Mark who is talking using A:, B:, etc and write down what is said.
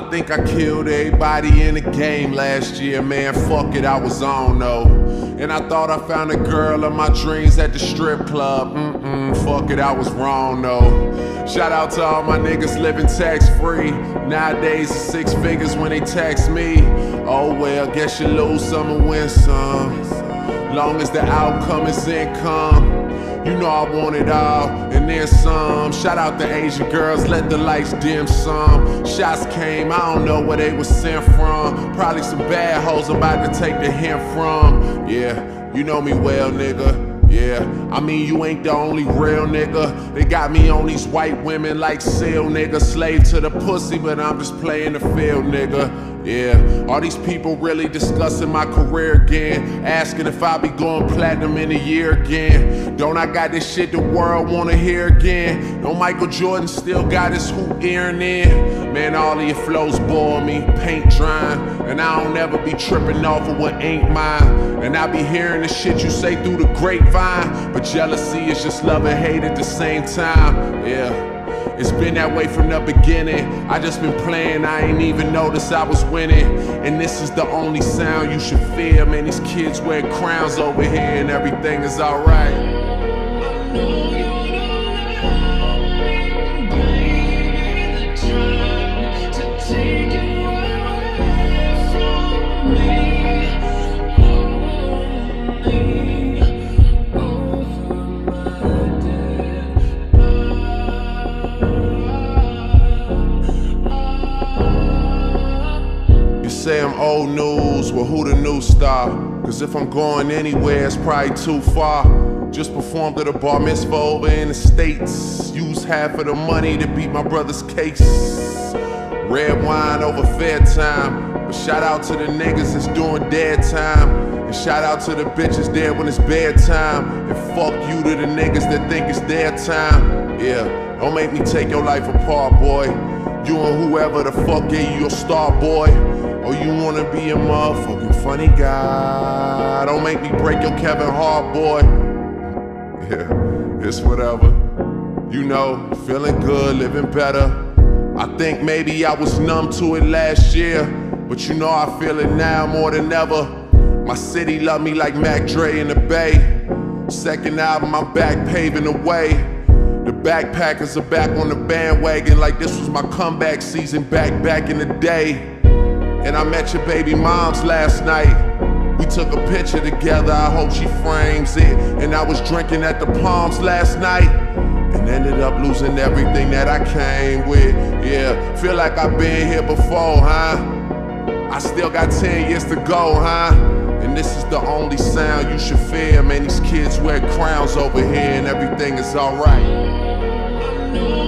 A: think I killed everybody in the game last year, man. Fuck it, I was on though. And I thought I found a girl of my dreams at the strip club. Mm-mm, fuck it, I was wrong though. Shout out to all my niggas living tax free. Nowadays, six figures when they tax me. Oh well, guess you lose some and win some. Long as the outcome is income. You know I want it all, and then some. Shout out the Asian girls, let the lights dim some. Shots came, I don't know where they was sent from. Probably some bad hoes I'm about to take the hint from. Yeah, you know me well, nigga. Yeah, I mean, you ain't the only real nigga. They got me on these white women like Seal nigga. Slave to the pussy, but I'm just playing the field, nigga. Yeah, all these people really discussing my career again. Asking if I'll be going platinum in a year again. Don't I got this shit the world wanna hear again? No Michael Jordan still got his hoop earring in. Man, all of your flows bore me, paint drying. And I don't ever be tripping off of what ain't mine. And I be hearing the shit you say through the grapevine. But jealousy is just love and hate at the same time. Yeah. It's been that way from the beginning. I just been playing, I ain't even noticed I was winning. And this is the only sound you should fear. Man, these kids wear crowns over here and everything is alright. Old news, well who the new star? Cause if I'm going anywhere, it's probably too far. Just performed at a bar mitzvah over in the States. Used half of the money to beat my brother's case. Red wine over FaceTime. But shout out to the niggas that's doing dead time. And shout out to the bitches there when it's bedtime. And fuck you to the niggas that think it's their time. Yeah, don't make me take your life apart, boy. You and whoever the fuck gave you your star, boy. Or you wanna be a motherfucking funny guy. Don't make me break your Kevin Hart, boy. Yeah, it's whatever. You know, feeling good, living better. I think maybe I was numb to it last year, but you know I feel it now more than ever. My city love me like Mac Dre in the Bay. Second album, I'm back paving the way. Backpackers are back on the bandwagon like this was my comeback season back back in the day. And I met your baby moms last night. We took a picture together, I hope she frames it. And I was drinking at the Palms last night. And ended up losing everything that I came with. Yeah, feel like I've been here before, huh? I still got 10 years to go, huh? And this is the only sound you should fear. Man, these kids wear crowns over here and everything is alright me.